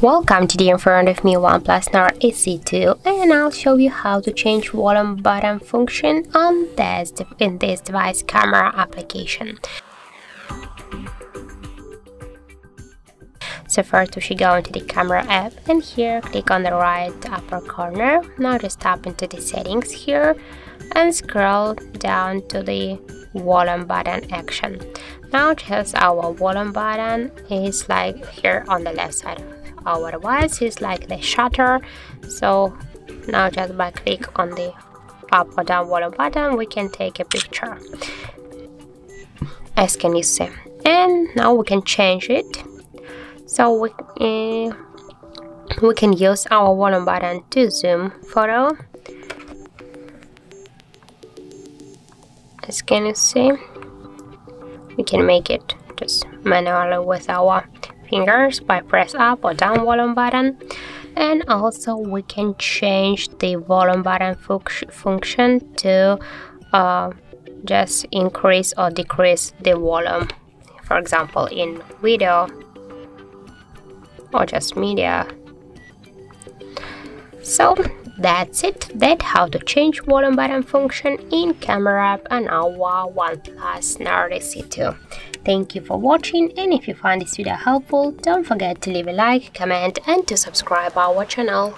Welcome to the in front of me OnePlus Nord CE 2 and I'll show you how to change volume button function on this in this device camera application. So first we should go into the camera app and here click on the right upper corner. Now just tap into the settings here and scroll down to the volume button action. Now just our volume button is like here on the left side. Our device is like the shutter. So now just by click on the up or down volume button we can take a picture. As can you see. And now we can change it. So we, uh, we can use our volume button to zoom photo as can you see? We can make it just manually with our fingers by press up or down volume button. And also we can change the volume button function to uh, just increase or decrease the volume. For example in video or just media. So that's it that's how to change volume button function in camera app and our OnePlus Nord CE 2 Thank you for watching and if you find this video helpful, don't forget to leave a like, comment and to subscribe our channel.